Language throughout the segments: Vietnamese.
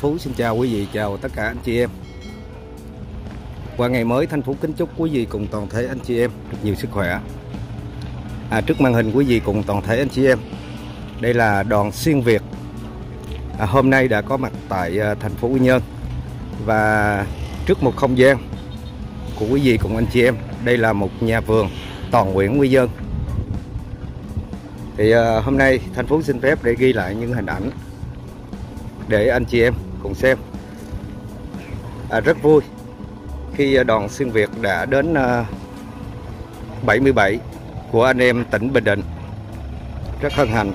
Phú xin chào quý vị, chào tất cả anh chị em. Qua ngày mới, Thanh Phú kính chúc quý vị cùng toàn thể anh chị em được nhiều sức khỏe. À, trước màn hình quý vị cùng toàn thể anh chị em, đây là đoàn xuyên Việt. À, hôm nay đã có mặt tại à, thành phố Quy Nhơn và trước một không gian của quý vị cùng anh chị em, đây là một nhà vườn toàn huyện Quy Nhơn. Thì à, hôm nay thành phố xin phép để ghi lại những hình ảnh để anh chị em cùng xem. À, rất vui khi à, đoàn xuyên Việt đã đến à, 77 của anh em tỉnh Bình Định. Rất hân hạnh.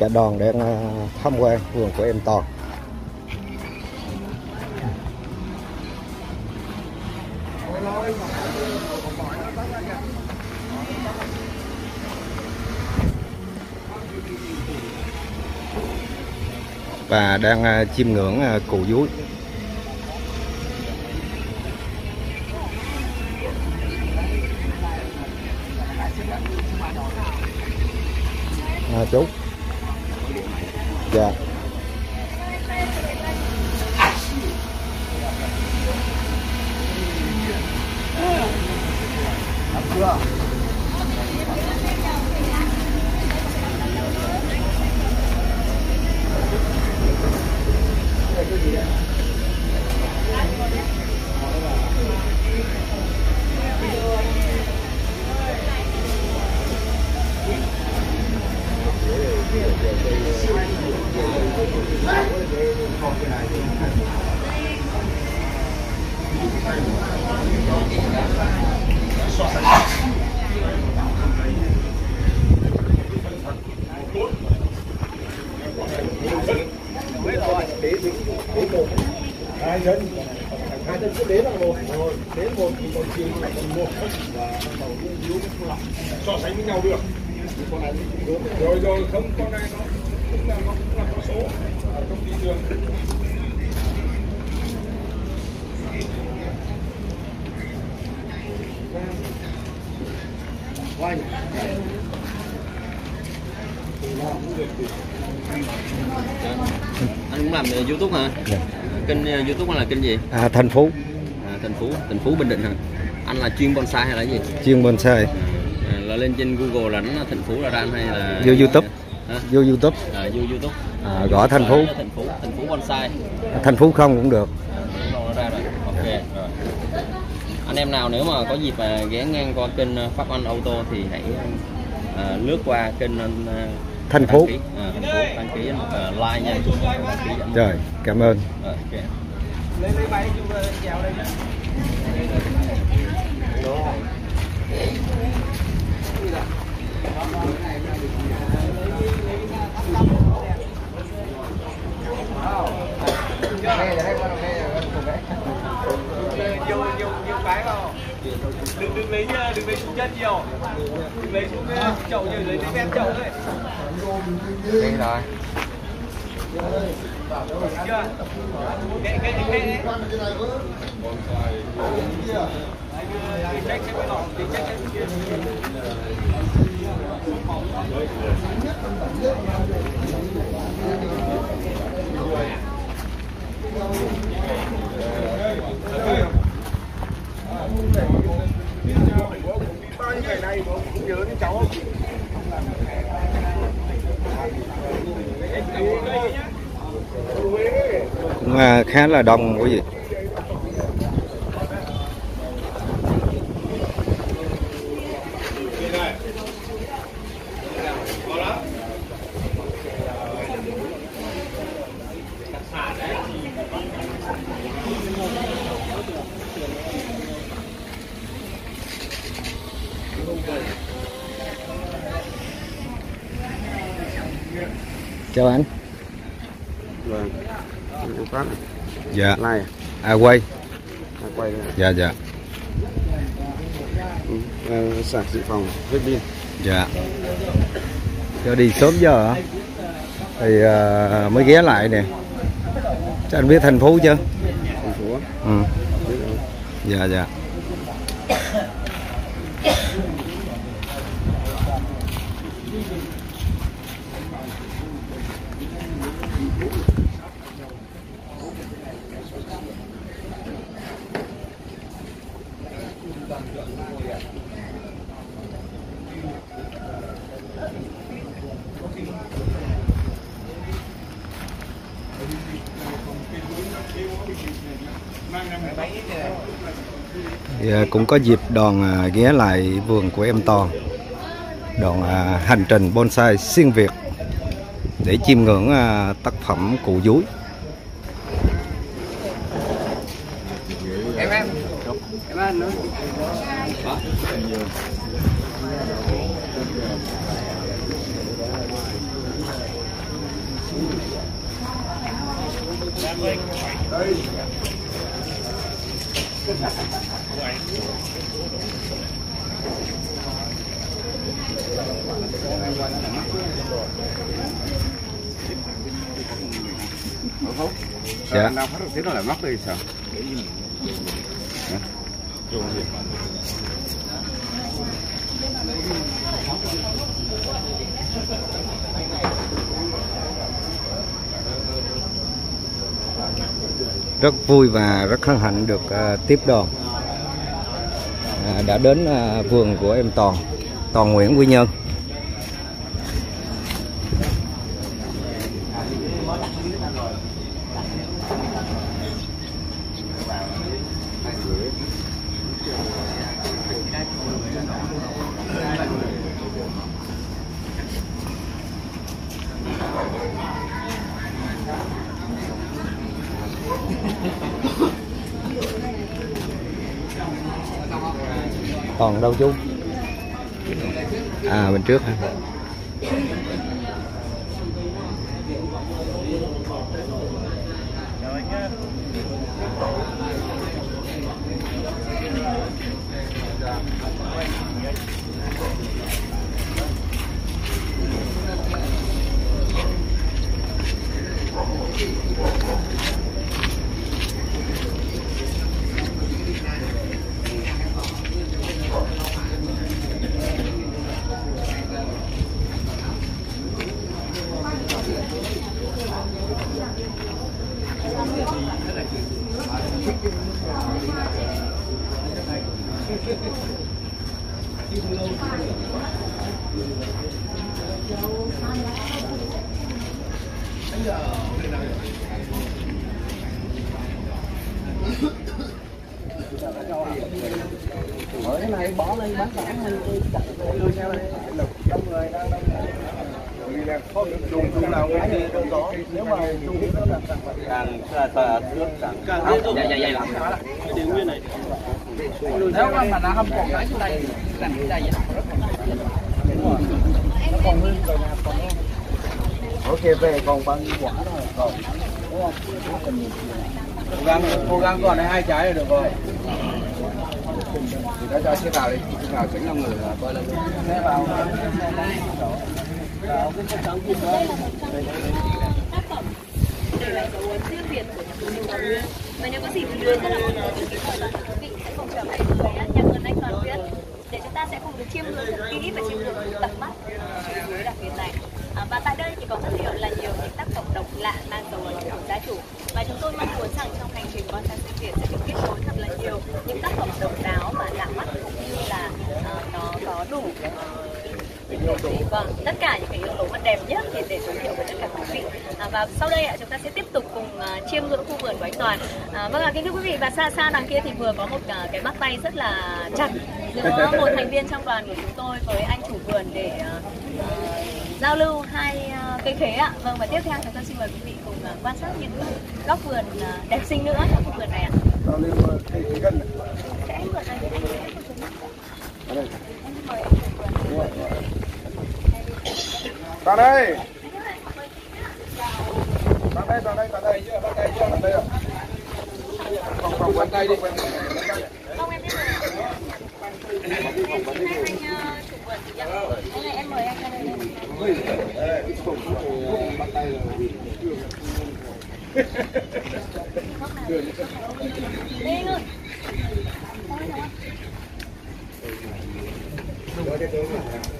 Cả đoàn đang à, tham quan vườn của em toàn. Và đang à, chiêm ngưỡng à, cù dúi. À, chú dạ hai thân hai thân cứ đế là một rồi đế một thì còn một và bắt đầu yếu so sánh với nhau được con này rồi rồi không con này nó cũng là nó cũng là con số ở trong thị trường anh cũng làm youtube hả? Dạ. kênh ờ, youtube là kênh gì? À, thành phố à, thành phố thành phố bình định hả anh là chuyên bonsai hay là gì? Chuyên bonsai. À, là lên trên google là nó thành phố là ra hay là Vô YouTube. hả? vô youtube. À, vô youtube. À, gõ thành phố. thành phố thành phố bonsai. Thành phố không cũng được. À, ra rồi. Ok rồi. Anh em nào nếu mà có dịp à, ghé ngang qua kênh Pháp Anh Auto thì hãy à, lướt qua kênh anh à, thành phố. đăng ký, à, thành phố đăng ký một à, like nha. Rồi cảm ơn. Rồi, ok nhiều nhiều nhiều cái vào đừng đừng lấy ờ, đừng lấy xuống chân nhiều đừng lấy xuống chậu nhiều lấy cái ven chậu đấy Đây rồi chưa cái cái cái cái cũng khá là đông quý vị dạ Like à quay à? quay đây. dạ dạ Ừ. ờ, sạc dự phòng hết pin. dạ cho đi sớm giờ hả? thì à, mới ghé lại nè Chứ anh biết thành phố chưa Thành phố. ừ. Dạ dạ cũng có dịp đoàn à, ghé lại vườn của em Toàn. Đoàn à, hành trình bonsai xuyên Việt để chiêm ngưỡng à, tác phẩm cụ dúi. Sao Dạ. đang phát được tiếng nó lại mắc đi sao? rất vui và rất hân hạnh được à, tiếp đoàn à, đã đến à, vườn của em Toàn Toàn Nguyễn Quy Nhơn trước ha À bên trước hả Dùng chung nào cái gì đâu có. Nếu mà dùng nó là càng càng nước càng càng dạ dạ dạ cái điều nguyên này Nếu mà nó không còn cái đây, làm cái đây Ok về còn bao nhiêu quả rồi còn? Cố gắng cố gắng còn hai trái là được rồi thì đã cho chiếc nào đi chiếc nào chỉnh năm người là bơi lên thế vào. Mà nếu có gì thì đưa các bạn có thể hỏi bạn quý vị hãy cùng trở lại với nhà vườn anh toàn viết để chúng ta sẽ cùng được chiêm ngưỡng chiêm ngưỡng tầm mắt dưới đặc biệt này và tại đây thì có rất nhiều là nhiều những tác phẩm độc lạ mang dấu của gia chủ và chúng tôi mong muốn rằng trong hành trình quan sát xuyên việt sẽ được kết nối thật là nhiều những tác phẩm độc lạ yếu tố vâng tất cả những cái yếu tố mà đẹp nhất để để giới thiệu với tất cả quý vị. À, và sau đây ạ chúng ta sẽ tiếp tục cùng uh, chiêm ngưỡng khu vườn của anh Toàn. À, vâng ạ kính thưa quý vị và xa xa đằng kia thì vừa có một uh, cái bắt tay rất là chặt giữa một thành viên trong đoàn của chúng tôi với anh chủ vườn để uh, giao lưu hai uh, cây khế ạ. Vâng và tiếp theo chúng ta xin mời quý vị cùng uh, quan sát những góc vườn uh, đẹp xinh nữa trong khu vườn này ạ. Lên mà cây chỉ gần này. Sẽ anh vườn này thì anh sẽ một chút nữa. Ở đây. Em mời anh chủ vườn Vào đây. Vào đây, vào đây, vào đây. Vào đây, vào đây. Vòng vòng quanh đây đi. đây. Không em biết rồi. Hai anh uh, chủ vườn thì. Đây này em mời anh ra đây đây. Đi anh ơi. Thôi rồi.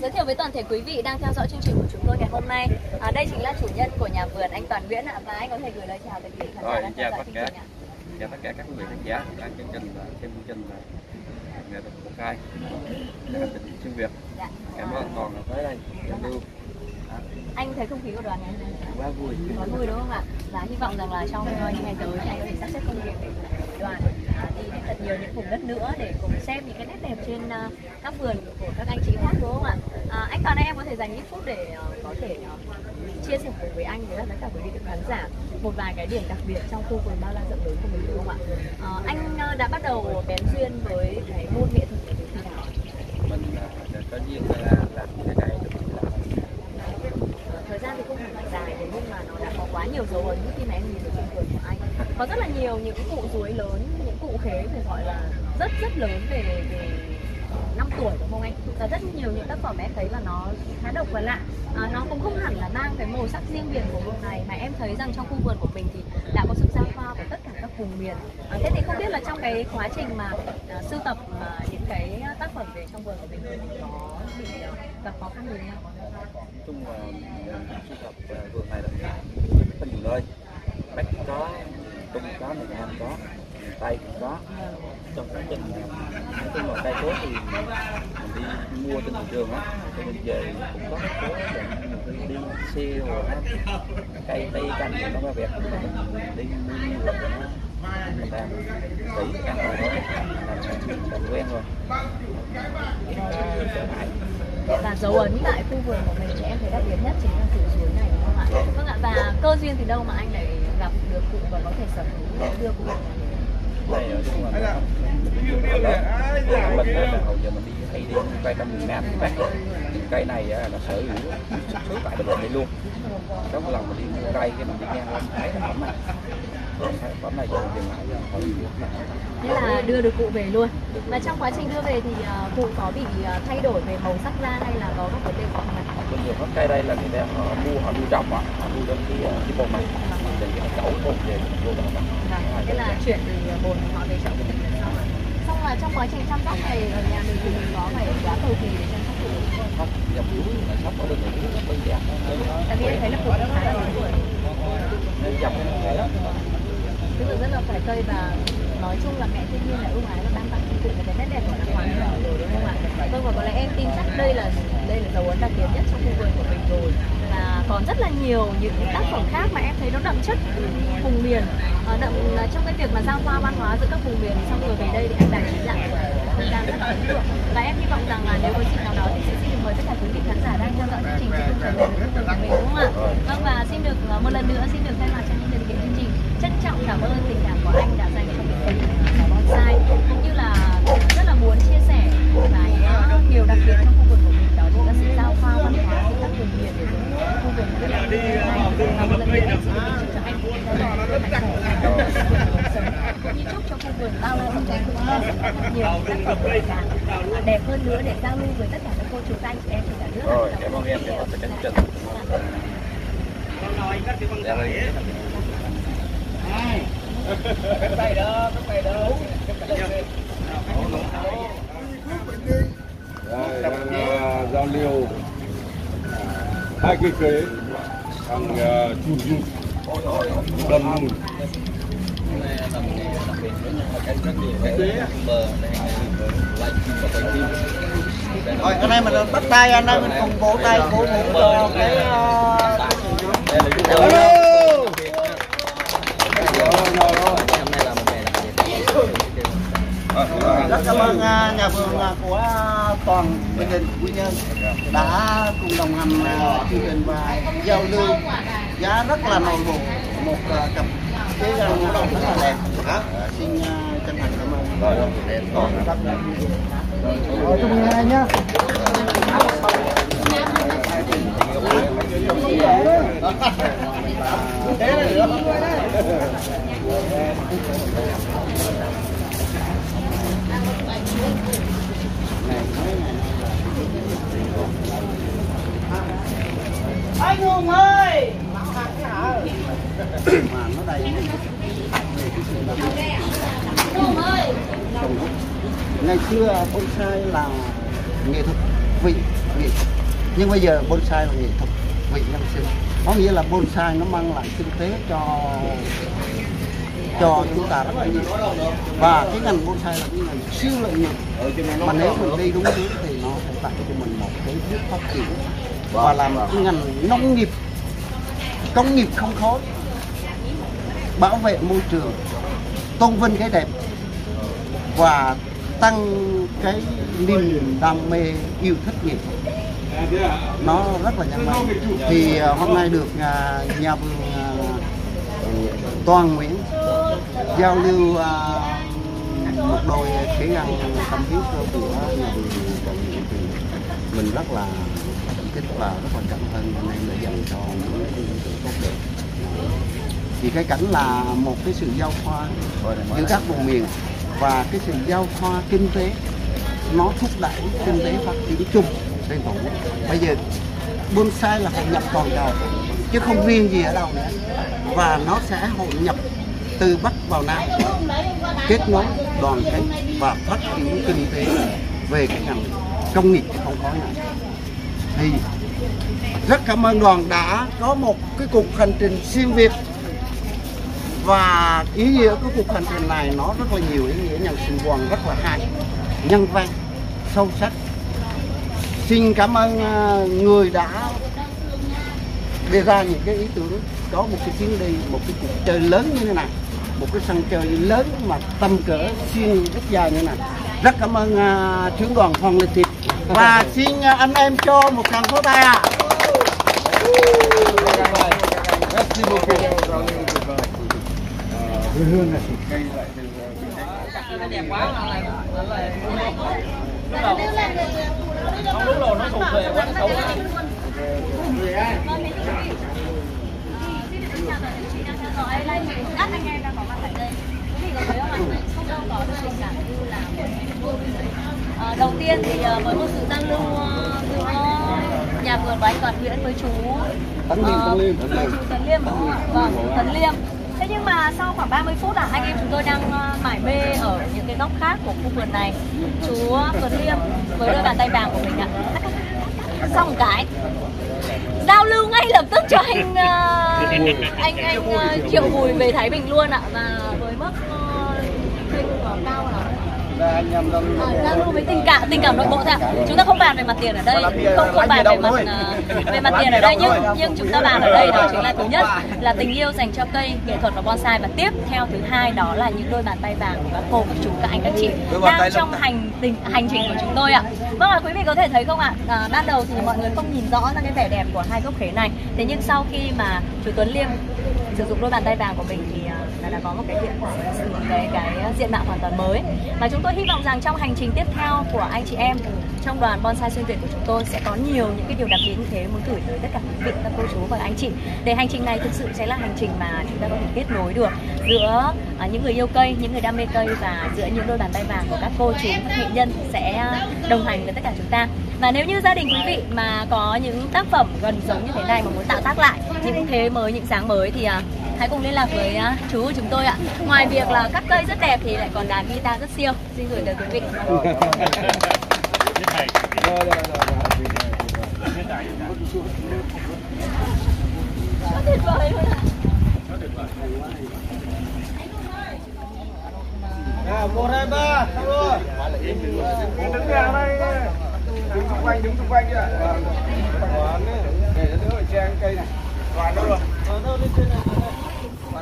Giới thiệu với toàn thể quý vị đang theo dõi chương trình của chúng tôi ngày hôm nay. À, đây chính là chủ nhân của nhà vườn anh Toàn Nguyễn ạ và anh có thể gửi lời chào tới quý vị khán giả đang theo dõi tất chương cả. trình ạ. chào tất cả các quý vị khán giả đang chương trình và xem chương trình và nghệ thuật khai hành trình xuyên việt Dạ. cảm ơn toàn là tới đây giao lưu Anh thấy không khí của đoàn ngày hôm nay quá vui quá vui đúng không ạ? Và hy vọng rằng là trong ờ, những ngày tới thì anh có thể sắp xếp công việc để cùng đoàn à, đi đến thật nhiều những vùng đất nữa để cùng xem những cái nét đẹp trên ờ, các vườn của các anh chị khác đúng không ạ? À, anh Toàn em có thể dành ít phút để ờ, có thể chia sẻ cùng với anh với tất cả quý vị khán giả một vài cái điểm đặc biệt trong khu vườn bao la rộng lớn của mình đúng không ạ? À, anh đã bắt đầu bén duyên với cái môn nghệ thuật của mình khi nào? mình có duyên là làm cái này được làm Ờ, thời gian thì không hẳn là dài thế nhưng mà nó đã có quá nhiều dấu ấn khi mà em nhìn được trên vườn của anh. Có rất là nhiều những cụ chuối lớn những cụ khế phải gọi là rất rất lớn về về năm tuổi đúng không anh? Và rất nhiều những tác phẩm em thấy là nó khá độc và lạ. À, nó cũng không hẳn là mang cái màu sắc riêng biệt của vùng này mà em thấy rằng trong khu vườn của mình thì đã có sự giao thoa của tất cả các vùng miền. À, thế thì không biết là trong cái quá trình mà à, sưu tập à, những cái tác phẩm về trong vườn của mình thì có bị à, gặp khó khăn gì không? Chung là à, sưu tập à, vườn này là có nhiều nơi. Bắc có trung có miền nam có miền tây cũng có. Trong quá trình, nói chung là cây cối thì mình đi mua trên thị trường á, thì mình về cũng có một số những cái đi xe rồi nó cây tây canh thì nó có việc mình đi mua rồi nó người ta tỷ ăn rồi đó là mình quen rồi. Là và dấu ấn tại khu vườn của mình thì em thấy đặc biệt nhất chính là củ suối. này ạ? Vâng. Ạ và cơ duyên từ đâu mà anh lại gặp được cụ và có thể sở hữu đưa cụ mình? này ở chung là nó nó lớn mình là hầu giờ mình đi hay đi cây trong miền Nam này á, là sở hữu xuất xứ tại Bình Định đây luôn. Một lần mình đi mua cây cái mình đi ngang qua mình thấy phẩm này Thế là đưa được cụ về luôn. Và trong quá trình đưa về thì ờ, cụ có bị ờ, thay đổi về màu sắc da hay là có các vấn đề gì không ạ? bên nhiều hết cây đây là người ta họ mua họ nuôi trồng á họ nuôi đến cái cái bồn này họ chậu bồn về vô này Vâng, thế là chuyển từ bồn họ về chậu của mình là xong là trong quá trình chăm sóc này ở nhà mình thì mình có phải quá cầu kỳ để chăm sóc cụ không? không dòng chuối là sắp ở đơn vị rất đơn giản Tại vì em thấy là cụ khá là lớn tuổi. nên dòng nó dễ lắm sự rất là phải cây và nói chung là mẹ thiên nhiên là ưu ái và ban tặng cho cụ cái nét đẹp của năm ngoái rồi đúng không ạ? Vâng và có lẽ em tin chắc đây là đây là dấu ấn đặc biệt nhất trong khu vườn của mình rồi và còn rất là nhiều những tác phẩm khác mà em thấy nó đậm chất vùng miền ờ, đậm ờ, trong cái việc mà giao thoa văn hóa giữa các vùng miền xong rồi về đây thì anh đạt trí dạng thời gian rất là ấn tượng và em hy vọng rằng là nếu có dịp nào đó thì sẽ xin được mời tất cả quý vị khán giả đang theo dõi chương trình trên kênh của mình đúng không ạ? Vâng và xin được ờ, một lần nữa xin được thay mặt cho những người thực hiện chương trình trân trọng cảm ơn tình cảm của anh đã dành cho mình của bonsai cũng như là rất là muốn chia sẻ cái ờ, điều đặc biệt trong khu vực của mình đó chính là sự giao thoa văn hóa giữa các vùng miền. Khu vực rất như thế này và một lần nữa em xin được chúc cho anh như là cũng như chúc cho khu vườn bao la rộng lớn của chúng ta sẽ có thật nhiều tác phẩm và đẹp hơn nữa để giao lưu với tất cả các cô chú các anh chị em trên cả nước. Rồi cảm ơn em để có tất cả chương trình dạ rồi Rồi, giao lưu hai cây khế thằng uh, chụp chụp đâm nung rồi anh em mình bắt tay anh em mình cùng vỗ tay cổ vũ cho cái ờ, rất cảm ơn à, nhà vườn à, của toàn bình định quy nhơn đã cùng đồng hành à, chương trình và giao lưu. Giá rất là nổi bật một cặp cái răng rất là đẹp. À, xin chân thành cảm ơn. Rồi rồi chúc mừng anh nhá anh hùng ơi! Mà nó đầy ngày xưa bonsai là nghệ thuật vị, nghệ nhưng bây giờ bonsai là nghệ thuật vị nhân sinh có nghĩa là bonsai nó mang lại kinh tế cho cho chúng ta rất là nhiều. Và cái ngành bonsai là cái ngành siêu lợi nhuận. Mà nếu mình đi đúng hướng thì nó sẽ tạo cho mình một cái bước phát triển và làm cái ngành nông nghiệp. Công nghiệp không khói bảo vệ môi trường. Tôn vinh cái đẹp. Và tăng cái niềm đam mê yêu thích nghiệp. Nó rất là nhân văn. Thì à, hôm nay được à, nhà vườn à, toàn nguyễn giao lưu một đôi khế găng tâm huyết của nhà vườn toàn nguyễn. Thì mình rất là kích và rất là cảm ơn anh em đã dành cho những cái tốt đẹp. Thì cái cảnh là một cái sự giao thoa giữa các vùng miền và cái sự giao thoa kinh tế nó thúc đẩy kinh tế phát triển chung trên toàn quốc. Bây giờ bonsai là hội nhập toàn cầu chứ không riêng gì ở đâu nữa. Và nó sẽ hội nhập từ bắc vào nam kết nối đoàn kết và phát triển kinh tế về cái ngành công nghiệp không khói này thì rất cảm ơn đoàn đã có một cái cuộc hành trình xuyên việt và ý nghĩa của cuộc hành trình này nó rất là nhiều ý nghĩa nhân sinh quan rất là hay, nhân văn, sâu sắc. Xin cảm ơn à, người đã đưa ra những cái ý tưởng có một cái chuyến đi, một cái cuộc chơi lớn như thế này, một cái sân chơi lớn mà tầm cỡ xuyên rất dài như thế này. Rất cảm ơn à, trưởng đoàn Hoàng lê Thiệp và xin à, anh em cho một tràng pháo tay ạ Merci. Hương hương này cây lại đẹp quá mà lại lại không lúc đầu nó sụp về quá xấu anh em đang có mặt tại đây. Quý vị có thấy không ạ? Không đâu có được tình cảm như là một. À, đầu tiên thì ờ, với một sự giao lưu ờ, giữa nhà vườn của anh Toàn Nguyễn với chú Tấn Liêm, ờ, Tấn Liêm, Tấn với Liêm. chú Tấn Liêm đúng không ạ? Vâng, Tấn Liêm. Thế nhưng mà sau khoảng 30 phút là anh em chúng tôi đang ờ, mải mê ở những cái góc khác của khu vườn này. Chú Tuấn Liêm với đôi bàn tay vàng của mình ạ. Xong một cái giao lưu ngay lập tức cho anh ờ, anh anh ờ, triệu bùi về thái bình luôn ạ và với mức uh, cao là Và anh em giao lưu. À, lưu với tình cảm tình cảm nội bộ thôi ạ. Chúng ta không bàn về mặt tiền ở đây không không bàn về mặt ờ, về mặt tiền ở đây nhưng nhưng chúng ta bàn ở đây đó chính là thứ nhất là tình yêu dành cho cây nghệ thuật và bonsai. Và tiếp theo thứ hai đó là những đôi bàn tay vàng của các cô các chú các anh các chị đang trong hành tình hành trình của chúng tôi ạ. Vâng ạ quý vị có thể thấy không ạ? À, ban đầu thì mọi người không nhìn rõ ra cái vẻ đẹp của hai gốc khế này. Thế nhưng sau khi mà chú Tuấn Liêm sử dụng đôi bàn tay vàng của mình thì à, là có một cái diện cái cái diện mạo hoàn toàn mới. Và chúng tôi hy vọng rằng trong hành trình tiếp theo của anh chị em, trong đoàn bonsai xuyên việt của chúng tôi sẽ có nhiều những cái điều đặc biệt như thế muốn gửi tới tất cả quý vị, các cô chú và anh chị. Để hành trình này thực sự sẽ là hành trình mà chúng ta có thể kết nối được giữa à, những người yêu cây, những người đam mê cây và giữa những đôi bàn tay vàng của các cô chú, các nghệ nhân sẽ đồng hành với tất cả chúng ta. Và nếu như gia đình quý vị mà có những tác phẩm gần giống như thế này mà muốn tạo tác lại, những thế mới, những sáng mới thì à, hãy cùng liên lạc với à, chú của chúng tôi ạ. Ngoài việc là cắt cây rất đẹp thì lại còn đàn guitar rất siêu. Xin gửi tới quý vị. À, một hai ba đứng ra đây đứng xung quanh đứng xung quanh kìa đoàn để trang cây này đoàn đâu rồi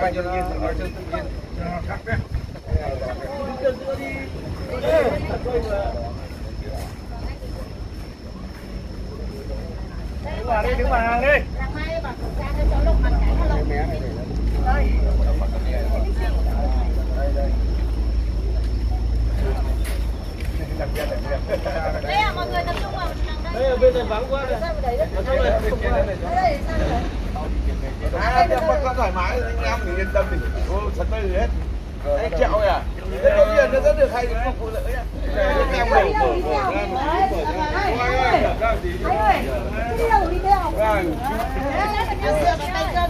quanh cho nó yên, cho nó tự nhiên, cho nó khác đấy. Đứng vào đi, đứng vào hàng đi. Đây à, mọi người tập trung vào hàng đây. Đây ở bên này vắng quá này. Ở trong này không có này. À, em bắt thoải mái, anh em thì yên tâm thì Ô, thật đây hết. Anh chẹo kìa. Thế có gì nó rất được hay được phụ lợi nhá. Anh em.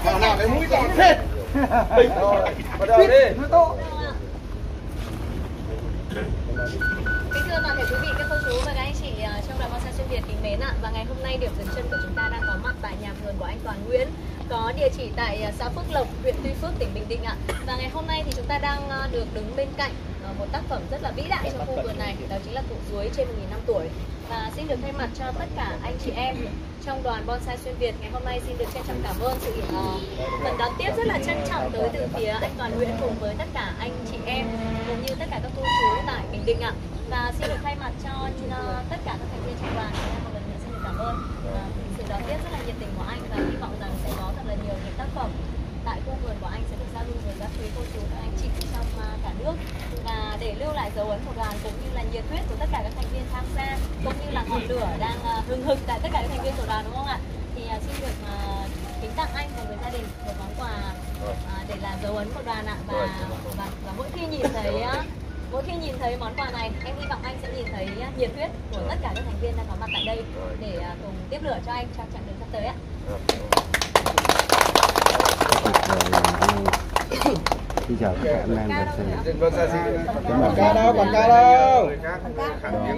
Thằng nào cái mũi to thế. Bắt đầu đi. Kính thưa toàn thể quý vị, các cô chú và các anh chị à, trong đoàn bonsai xuyên Việt kính mến ạ. Và ngày hôm nay điểm dừng chân của chúng ta đang có mặt tại nhà vườn của anh Toàn Nguyễn có địa chỉ tại à, xã Phước Lộc, huyện Tuy Phước, tỉnh Bình Định ạ. Và ngày hôm nay thì chúng ta đang à, được đứng bên cạnh à, một tác phẩm rất là vĩ đại trong khu vườn này, đó chính là cụ suối trên 1.000 năm tuổi. Và xin được thay mặt cho tất cả anh chị em trong đoàn bonsai xuyên Việt ngày hôm nay xin được trân trọng cảm ơn sự phần đón tiếp rất là trân trọng tới từ phía anh Toàn Nguyễn cùng với tất cả anh chị em cũng như tất cả các cô chú tại Bình Định ạ. Và xin được thay mặt cho tất cả các thành viên trong đoàn một lần nữa xin được cảm ơn đón tiếp rất là nhiệt tình của anh và hy vọng rằng sẽ có thật là nhiều những tác phẩm tại khu vườn của anh sẽ được giao lưu với các quý cô chú các anh chị trong uh, cả nước. Và để lưu lại dấu ấn của đoàn cũng như là nhiệt huyết của tất cả các thành viên tham gia cũng như là ngọn lửa đang uh, hừng hực tại tất cả các thành viên của đoàn đúng không ạ? Thì uh, xin được kính tặng anh cùng với gia đình một món quà uh, để là dấu ấn của đoàn ạ. Và, và và mỗi khi nhìn thấy mỗi khi nhìn thấy món quà này em hy vọng anh sẽ nhìn thấy uh, nhiệt huyết của tất cả các thành viên đang có mặt tại đây để uh, cùng tiếp lửa cho anh trong chặng đường sắp tới ạ Xin chào tất cả anh em và xin Trên vân ra xin. Quảng cáo đâu, quảng cáo đâu.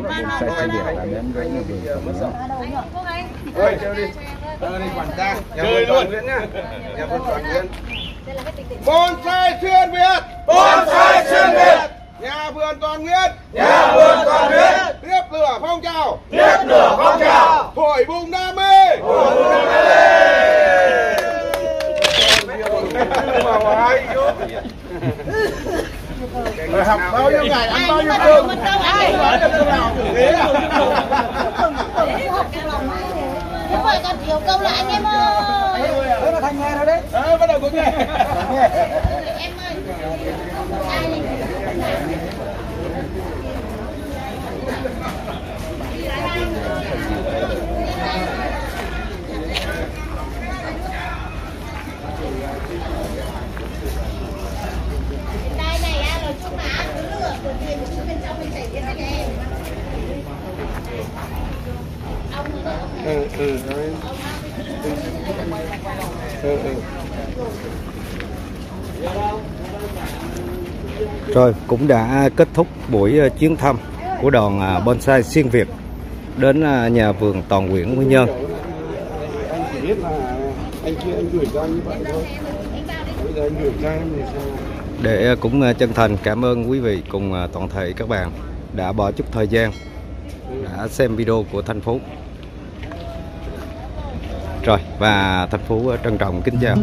bonsai xuyên Việt đã đến với nhà vườn Tổng Nguyễn. anh Quốc anh Ôi, treo đi. Ờ, đi cáo. Nhà Chơi luôn. Nhà vườn Toàn là tình Bonsai xuyên Việt. Bonsai xuyên Việt. Nhà vườn Toàn Nguyễn. Nhà vườn Toàn Nguyễn. Tiếp lửa phong trào. Tiếp lửa phong trào. Thổi bùng đam mê. Thổi bùng đam mê. Ai? Rồi học bao nhiêu ngày ăn bao nhiêu cơm? Nói cho tôi nào thế à? Đúng rồi, còn thiếu câu là anh em ơi Đấy là thành nghe rồi đấy. Ờ, bắt đầu có nghe. Em ơi Ai này Đây này á, nói chung là ăn cứ lửa của tiền chứ bên trong mình chảy tiền anh em Ông nữa Ừ, ừ, rồi. Ừ, ừ. Rồi cũng đã kết thúc buổi ờ, chuyến thăm của đoàn à, bonsai xuyên Việt đến à, nhà vườn Toàn quyển Quy Nhơn. Anh chỉ biết là anh kia anh gửi cho anh như vậy thôi. Bây giờ anh gửi cho em thì sao? Để à, cũng chân thành cảm ơn quý vị cùng toàn thể các bạn đã bỏ chút thời gian, đã xem video của Thanh Phú. Rồi, và Thanh Phú trân trọng kính chào.